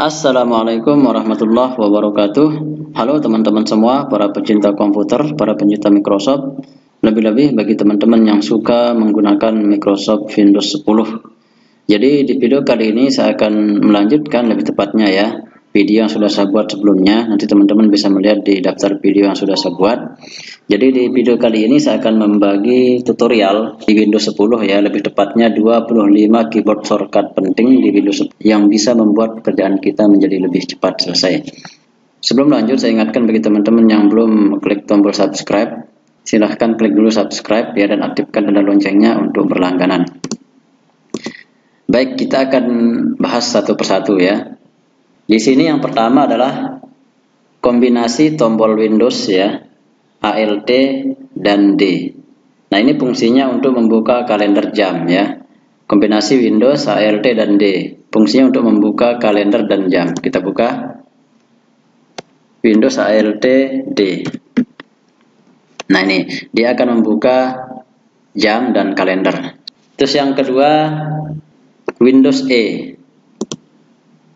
Assalamualaikum warahmatullahi wabarakatuh. Halo teman-teman semua, para pecinta komputer, para pecinta Microsoft. Lebih-lebih bagi teman-teman yang suka menggunakan Microsoft Windows 10. Jadi di video kali ini saya akan melanjutkan lebih tepatnya ya video yang sudah saya buat sebelumnya. Nanti teman-teman bisa melihat di daftar video yang sudah saya buat. Jadi di video kali ini saya akan membagi tutorial di Windows 10 ya. Lebih tepatnya 25 keyboard shortcut penting di Windows 10 yang bisa membuat pekerjaan kita menjadi lebih cepat selesai. Sebelum lanjut saya ingatkan bagi teman-teman yang belum klik tombol subscribe silahkan klik dulu subscribe ya dan aktifkan tanda loncengnya untuk berlangganan. Baik kita akan bahas satu persatu ya di sini yang pertama adalah kombinasi tombol Windows ya, ALT dan D. Nah, ini fungsinya untuk membuka kalender jam ya. Kombinasi Windows, ALT dan D. Fungsinya untuk membuka kalender dan jam. Kita buka Windows ALT D. Nah, ini dia akan membuka jam dan kalender. Terus yang kedua Windows E.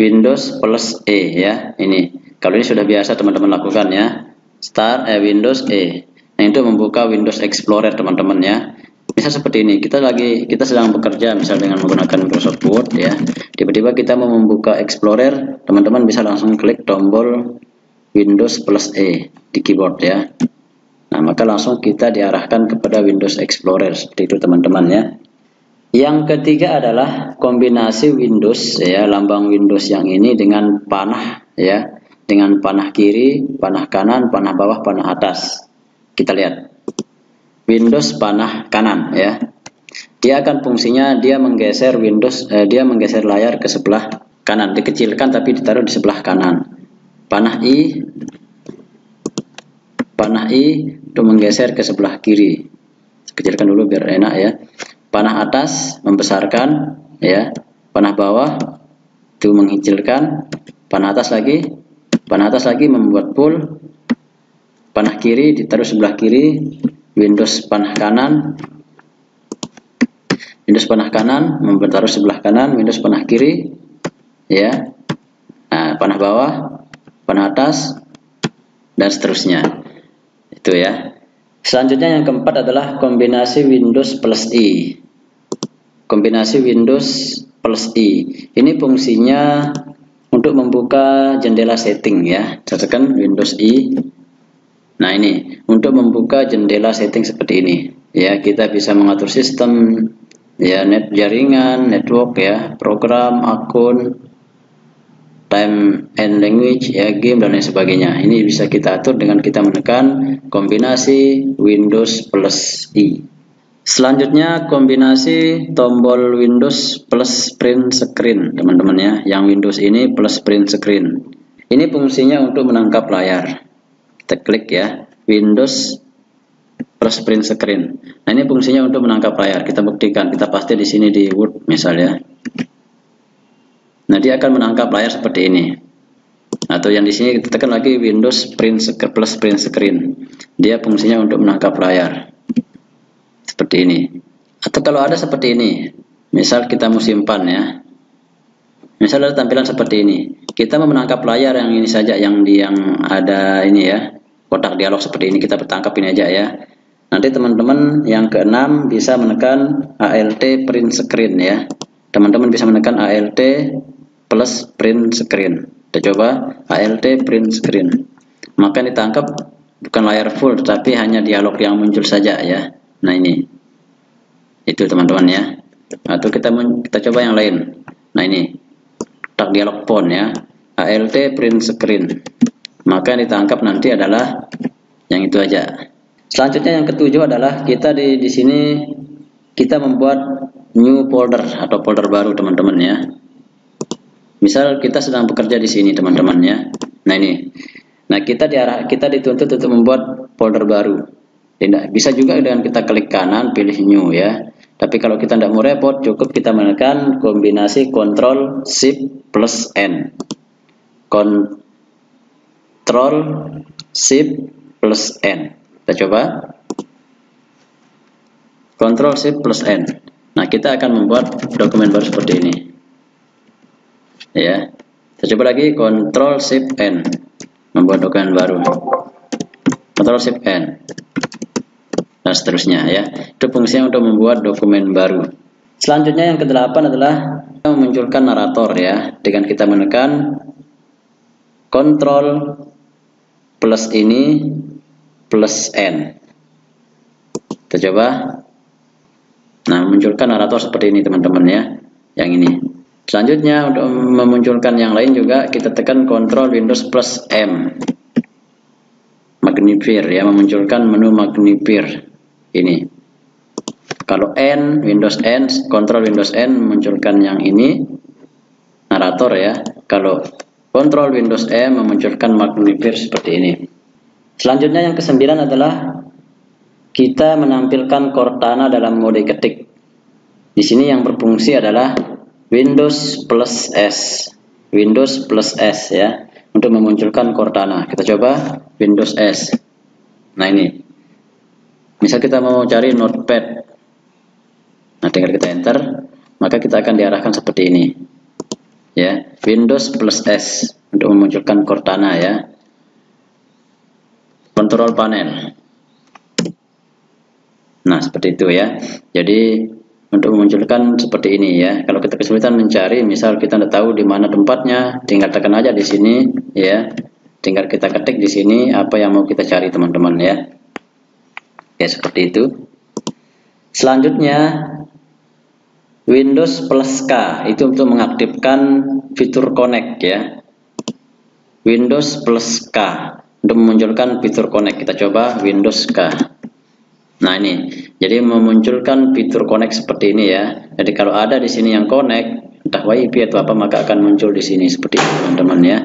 Windows plus E ya. Ini. Kalau ini sudah biasa teman-teman lakukan ya. Start eh, Windows E. Nah itu membuka Windows Explorer teman-teman ya. Bisa seperti ini. Kita lagi kita sedang bekerja misal dengan menggunakan Microsoft Word ya. Tiba-tiba kita mau membuka Explorer teman-teman bisa langsung klik tombol Windows plus E di keyboard ya. Nah maka langsung kita diarahkan kepada Windows Explorer. Seperti itu teman-teman ya yang ketiga adalah kombinasi Windows ya, lambang Windows yang ini dengan panah ya, dengan panah kiri, panah kanan, panah bawah, panah atas. Kita lihat. Windows panah kanan ya. Dia akan fungsinya dia menggeser Windows eh, dia menggeser layar ke sebelah kanan, dikecilkan tapi ditaruh di sebelah kanan. Panah I panah I untuk menggeser ke sebelah kiri. Kecilkan dulu biar enak ya panah atas membesarkan ya. Panah bawah itu mengecilkan panah atas lagi panah atas lagi membuat pull panah kiri ditaruh sebelah kiri Windows panah kanan. Windows panah kanan membuat taruh sebelah kanan Windows panah kiri ya. Nah, panah bawah panah atas dan seterusnya. Itu ya Selanjutnya yang keempat adalah kombinasi Windows plus I. Kombinasi Windows plus I. Ini fungsinya untuk membuka jendela setting ya. Tekan Windows I. Nah ini untuk membuka jendela setting seperti ini. Ya kita bisa mengatur sistem ya net jaringan, network ya, program, akun, time and language ya game dan lain sebagainya. Ini bisa kita atur dengan kita menekan kombinasi Windows plus I. Selanjutnya kombinasi tombol Windows plus print screen teman-teman ya. Yang Windows ini plus print screen. Ini fungsinya untuk menangkap layar. Kita klik ya Windows plus print screen. Nah ini fungsinya untuk menangkap layar. Kita buktikan kita pasti di sini di Word misalnya Nah, dia akan menangkap layar seperti ini. Atau yang di sini kita tekan lagi Windows print plus print screen. Dia fungsinya untuk menangkap layar. Seperti ini. Atau kalau ada seperti ini, misal kita mau simpan ya. Misal ada tampilan seperti ini. Kita mau menangkap layar yang ini saja yang di yang ada ini ya. Kotak dialog seperti ini kita bertangkap ini aja ya. Nanti teman-teman yang keenam bisa menekan ALT print screen ya. Teman-teman bisa menekan ALT plus print screen. Kita coba ALT print screen. Maka ditangkap bukan layar full tetapi hanya dialog yang muncul saja ya. Nah ini. Itu teman-teman ya. Atau kita kita coba yang lain. Nah ini. Tak dialog pon ya. ALT print screen. Maka ditangkap nanti adalah yang itu aja. Selanjutnya yang ketujuh adalah kita di di sini kita membuat new folder atau folder baru teman-teman ya. Misal kita sedang bekerja di sini teman-teman ya. Nah ini. Nah kita diarah kita dituntut untuk membuat folder baru. Tidak bisa juga dengan kita klik kanan pilih new ya. Tapi kalau kita tidak mau repot cukup kita menekan kombinasi Ctrl Shift plus N. Ctrl Shift plus N. Kita coba. Ctrl Shift plus N. Nah kita akan membuat dokumen baru seperti ini ya Kita coba lagi Ctrl Shift N membuat dokumen baru. Ctrl Shift N dan seterusnya ya. Itu fungsinya untuk membuat dokumen baru. Selanjutnya yang kedelapan adalah memunculkan narator ya dengan kita menekan Ctrl plus ini plus N. Kita coba. Nah, memunculkan narator seperti ini teman-teman ya. Yang ini. Selanjutnya untuk memunculkan yang lain juga kita tekan Ctrl Windows plus M. Magnifier ya, memunculkan menu magnifier ini. Kalau N, Windows N, Ctrl Windows N memunculkan yang ini narator ya. Kalau Ctrl Windows M memunculkan magnifier seperti ini. Selanjutnya yang kesembilan adalah kita menampilkan Cortana dalam mode ketik. Di sini yang berfungsi adalah Windows plus S. Windows plus S ya untuk memunculkan Cortana. Kita coba Windows S. Nah ini. Misal kita mau cari notepad. Nah tinggal kita enter, maka kita akan diarahkan seperti ini. Ya, Windows plus S untuk memunculkan Cortana ya kontrol panel. Nah, seperti itu ya. Jadi untuk memunculkan seperti ini ya. Kalau kita kesulitan mencari, misal kita tidak tahu di mana tempatnya, tinggal tekan aja di sini ya. Tinggal kita ketik di sini apa yang mau kita cari teman-teman ya. Ya seperti itu. Selanjutnya Windows plus K itu untuk mengaktifkan fitur connect ya. Windows plus K untuk memunculkan fitur connect kita coba Windows K nah ini. Jadi memunculkan fitur connect seperti ini ya. Jadi kalau ada di sini yang connect entah WiFi atau apa maka akan muncul di sini seperti ini teman-teman ya.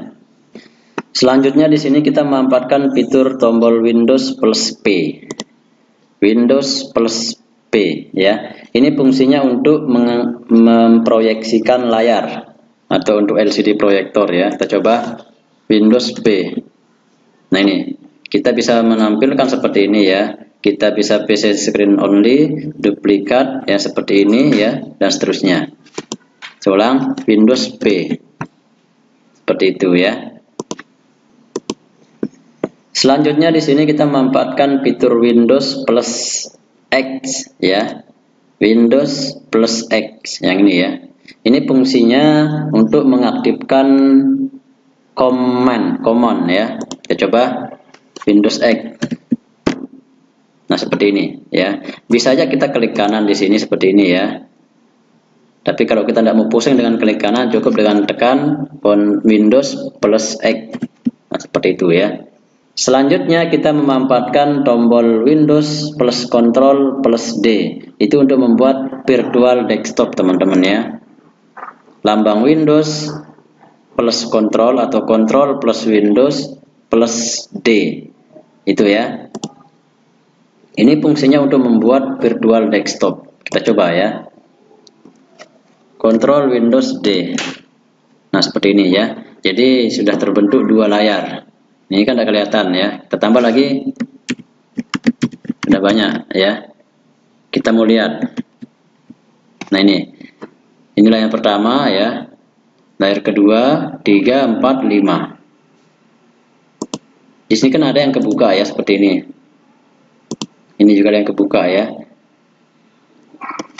Selanjutnya di sini kita memanfaatkan fitur tombol Windows plus P. Windows plus P ya. Ini fungsinya untuk memproyeksikan layar atau untuk LCD proyektor ya. Kita coba Windows P. Nah ini, kita bisa menampilkan seperti ini ya. Kita bisa PC screen only, duplikat ya seperti ini ya dan seterusnya. Seulang Windows P. Seperti itu ya. Selanjutnya di sini kita memanfaatkan fitur Windows plus X ya. Windows plus X yang ini ya. Ini fungsinya untuk mengaktifkan command, command ya. Kita coba Windows X. Nah, seperti ini ya. Bisa aja kita klik kanan di sini seperti ini ya. Tapi kalau kita tidak mau pusing dengan klik kanan, cukup dengan tekan Windows plus X. Nah, seperti itu ya. Selanjutnya kita memanfaatkan tombol Windows plus Control plus D. Itu untuk membuat virtual desktop teman-teman ya. Lambang Windows plus Control atau Control plus Windows plus D itu ya ini fungsinya untuk membuat virtual desktop. Kita coba ya. Control Windows D. Nah seperti ini ya. Jadi sudah terbentuk dua layar. Ini kan tidak kelihatan ya. Kita tambah lagi. Sudah banyak ya. Kita mau lihat. Nah ini. Inilah yang pertama ya. Layar kedua tiga empat lima. Di sini kan ada yang kebuka ya seperti ini. Ini juga yang kebuka ya.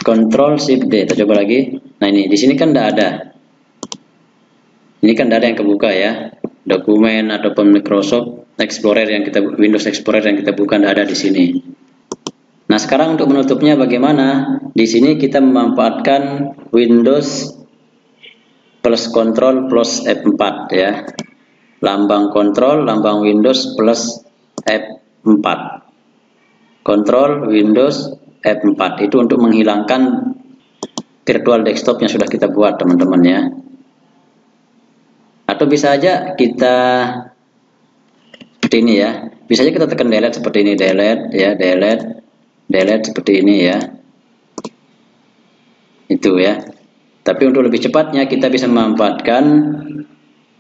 Control Shift D. Kita coba lagi. Nah ini di sini kan tidak ada. Ini kan tidak ada yang kebuka ya. Dokumen ataupun Microsoft Explorer yang kita Windows Explorer yang kita buka tidak ada di sini. Nah sekarang untuk menutupnya bagaimana? Di sini kita memanfaatkan Windows plus Control plus F4 ya lambang kontrol lambang Windows plus F4 kontrol Windows F4 itu untuk menghilangkan virtual desktop yang sudah kita buat teman-teman ya. Atau bisa aja kita seperti ini ya. Bisa aja kita tekan delete seperti ini delete ya delete delete seperti ini ya. Itu ya. Tapi untuk lebih cepatnya kita bisa memanfaatkan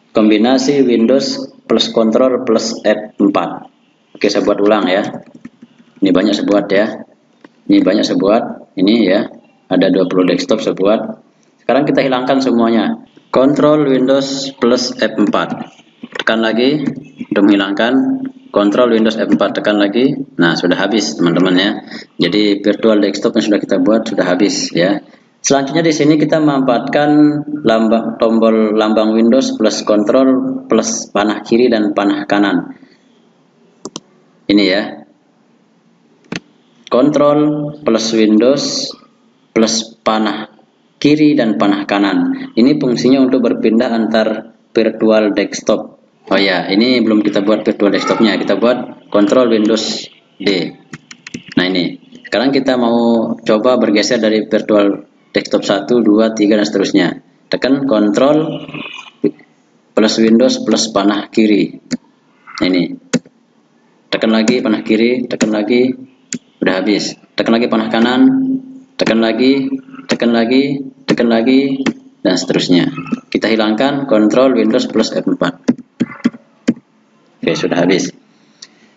kombinasi Windows plus Control plus F4 oke saya buat ulang ya ini banyak sebuat ya. Ini banyak sebuat. Ini ya ada 20 desktop sebuat. Sekarang kita hilangkan semuanya. Control Windows plus F4 tekan lagi untuk menghilangkan. Control Windows F4 tekan lagi. Nah sudah habis teman-teman ya. Jadi virtual desktop yang sudah kita buat sudah habis ya. Selanjutnya di sini kita memanfaatkan lambang tombol lambang Windows plus Control plus panah kiri dan panah kanan. Ini ya Control plus Windows plus panah kiri dan panah kanan ini fungsinya untuk berpindah antar virtual desktop Oh ya, ini belum kita buat virtual desktopnya, kita buat Control Windows D. Nah ini, sekarang kita mau coba bergeser dari virtual desktop 1, 2, 3 dan seterusnya. Tekan Control plus Windows plus panah kiri. Nah, ini, tekan lagi panah kiri, tekan lagi, udah habis. Tekan lagi panah kanan, tekan lagi, tekan lagi, tekan lagi, dan seterusnya. Kita hilangkan Control Windows plus F4. Oke, sudah habis.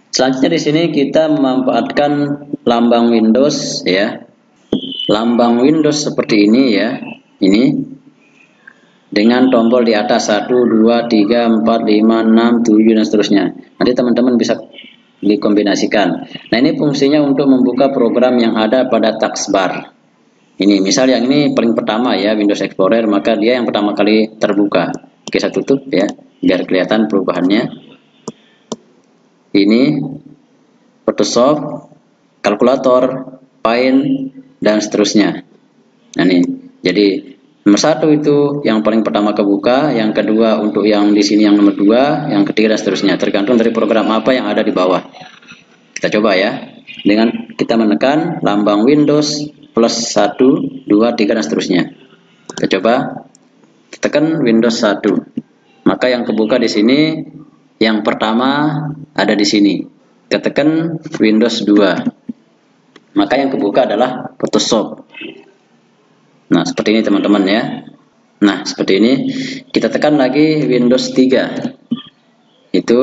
Selanjutnya di sini kita memanfaatkan lambang Windows ya. Lambang Windows seperti ini ya. Ini dengan tombol di atas 1 2 3 4 5 6 7 dan seterusnya. Nanti teman-teman bisa dikombinasikan. Nah, ini fungsinya untuk membuka program yang ada pada taskbar. Ini misal yang ini paling pertama ya Windows Explorer, maka dia yang pertama kali terbuka. Oke, saya tutup ya biar kelihatan perubahannya ini Photoshop, kalkulator, Paint, dan seterusnya. Nah ini, jadi nomor satu itu yang paling pertama kebuka, yang kedua untuk yang di sini yang nomor dua, yang ketiga dan seterusnya. Tergantung dari program apa yang ada di bawah. Kita coba ya, dengan kita menekan lambang Windows plus satu, dua, tiga dan seterusnya. Kita coba tekan Windows 1. Maka yang kebuka di sini yang pertama ada di sini. Ketekan Windows 2. Maka yang kebuka adalah Photoshop. Nah, seperti ini teman-teman ya. Nah, seperti ini. Kita tekan lagi Windows 3. Itu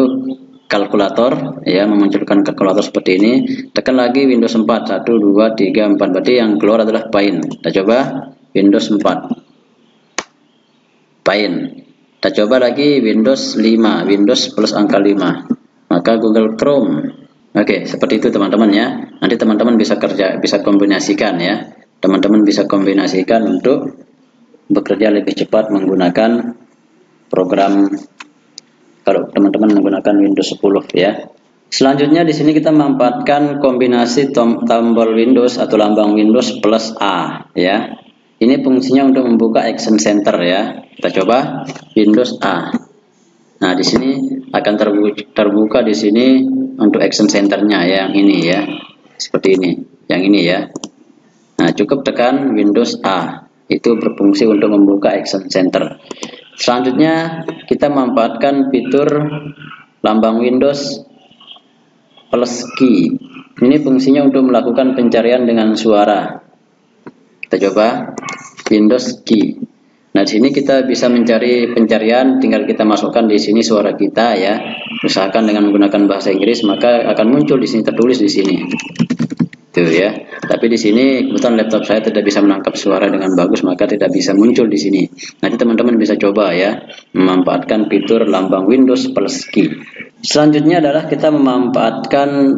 kalkulator ya memunculkan kalkulator seperti ini tekan lagi Windows 4 1 2 3 4 berarti yang keluar adalah Paint kita coba Windows 4 Paint kita coba lagi Windows 5, Windows plus angka 5. Maka Google Chrome. Oke, seperti itu teman-teman ya. Nanti teman-teman bisa kerja, bisa kombinasikan ya. Teman-teman bisa kombinasikan untuk bekerja lebih cepat menggunakan program kalau teman-teman menggunakan Windows 10 ya. Selanjutnya di sini kita memanfaatkan kombinasi tombol Windows atau lambang Windows plus A ya. Ini fungsinya untuk membuka Action Center ya. Kita coba Windows A. Nah, di sini akan terbuka, di sini untuk Action Centernya ya, yang ini ya. Seperti ini, yang ini ya. Nah, cukup tekan Windows A. Itu berfungsi untuk membuka Action Center. Selanjutnya kita memanfaatkan fitur lambang Windows plus key. Ini fungsinya untuk melakukan pencarian dengan suara. Kita coba Windows key. Nah, di sini kita bisa mencari pencarian, tinggal kita masukkan di sini suara kita ya. Usahakan dengan menggunakan bahasa Inggris, maka akan muncul di sini tertulis di sini. Tuh ya. Tapi di sini kebetulan laptop saya tidak bisa menangkap suara dengan bagus, maka tidak bisa muncul di sini. Nanti teman-teman bisa coba ya, memanfaatkan fitur lambang Windows plus key. Selanjutnya adalah kita memanfaatkan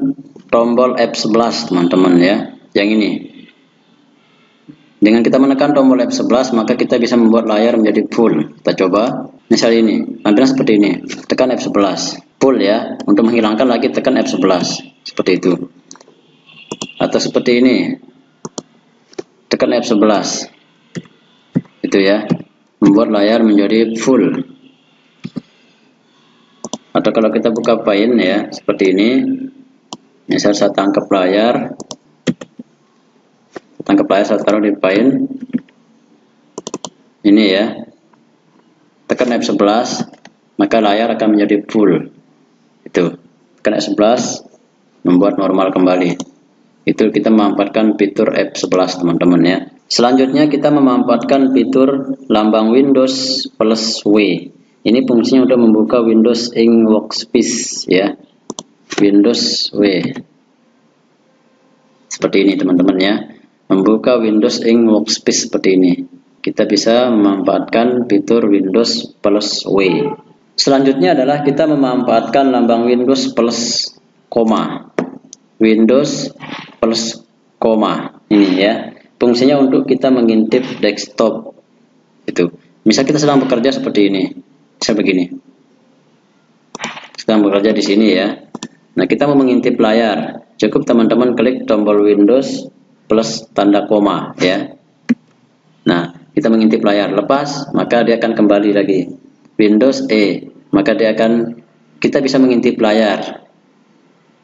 tombol F11 teman-teman ya. Yang ini dengan kita menekan tombol F11 maka kita bisa membuat layar menjadi full. Kita coba. Misal ini, tampilan seperti ini. Tekan F11. Full ya. Untuk menghilangkan lagi tekan F11. Seperti itu. Atau seperti ini. Tekan F11. Itu ya. Membuat layar menjadi full. Atau kalau kita buka Paint ya, seperti ini. Misal saya tangkap layar, tangkap layar saya taruh di paint ini ya tekan F11 maka layar akan menjadi full itu tekan F11 membuat normal kembali itu kita memanfaatkan fitur F11 teman-teman ya selanjutnya kita memanfaatkan fitur lambang Windows plus W ini fungsinya untuk membuka Windows Ink Workspace ya Windows W seperti ini teman-teman ya membuka Windows Ink Workspace seperti ini. kita bisa memanfaatkan fitur Windows plus W. Selanjutnya adalah kita memanfaatkan lambang Windows plus koma. Windows plus koma ini ya. Fungsinya untuk kita mengintip desktop. Itu. Misal kita sedang bekerja seperti ini. Bisa begini. Sedang bekerja di sini ya. Nah, kita mau mengintip layar. Cukup teman-teman klik tombol Windows plus tanda koma ya. Nah, kita mengintip layar lepas maka dia akan kembali lagi Windows E maka dia akan kita bisa mengintip layar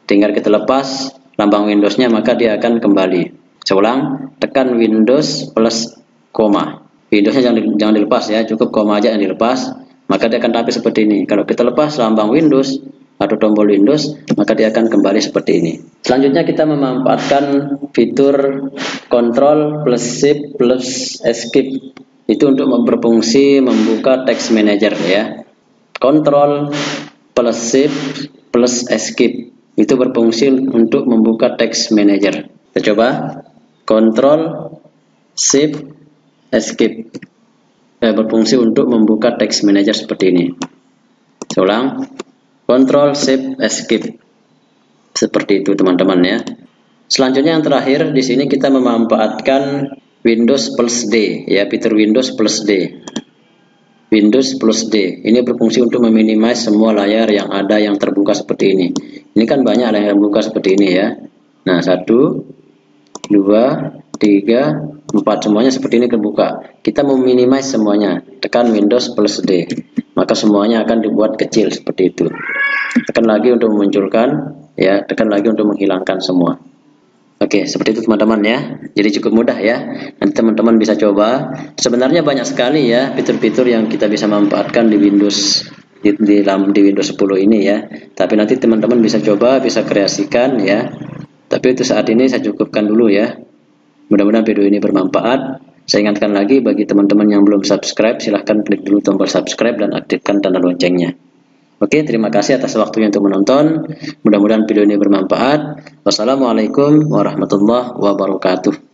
tinggal kita lepas lambang Windowsnya maka dia akan kembali. Seulang tekan Windows plus koma. Windowsnya jangan, jangan dilepas ya cukup koma aja yang dilepas maka dia akan tampil seperti ini. Kalau kita lepas lambang Windows atau tombol Windows maka dia akan kembali seperti ini. Selanjutnya kita memanfaatkan fitur Control plus Shift plus Escape. Itu untuk berfungsi membuka text manager ya. Control plus Shift plus Escape itu berfungsi untuk membuka text manager kita coba Control Shift Escape eh, berfungsi untuk membuka text manager seperti ini saya ulang Control Shift Escape. Seperti itu teman-teman ya. Selanjutnya yang terakhir di sini kita memanfaatkan Windows Plus D ya, fitur Windows Plus D. Windows Plus D. Ini berfungsi untuk meminimais semua layar yang ada yang terbuka seperti ini. Ini kan banyak layar yang terbuka seperti ini ya. Nah, satu, dua, tiga, empat semuanya seperti ini terbuka. Kita meminimais semuanya. Tekan Windows Plus D maka semuanya akan dibuat kecil seperti itu tekan lagi untuk memunculkan ya tekan lagi untuk menghilangkan semua Oke, seperti itu teman-teman ya. Jadi cukup mudah ya. Nanti teman-teman bisa coba. Sebenarnya banyak sekali ya fitur-fitur yang kita bisa manfaatkan di Windows di, di, di Windows 10 ini ya. Tapi nanti teman-teman bisa coba, bisa kreasikan ya. Tapi itu saat ini saya cukupkan dulu ya. Mudah-mudahan video ini bermanfaat. Saya ingatkan lagi bagi teman-teman yang belum subscribe, silahkan klik dulu tombol subscribe dan aktifkan tanda loncengnya. Oke, terima kasih atas waktunya untuk menonton. Mudah-mudahan video ini bermanfaat. Wassalamualaikum warahmatullahi wabarakatuh.